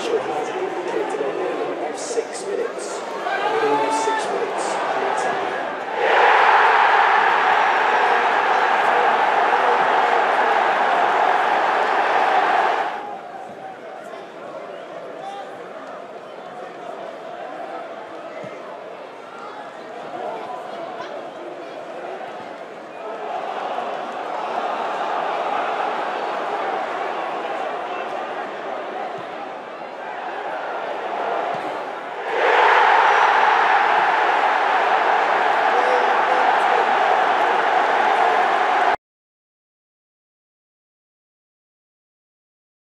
completion has a minimum of six minutes.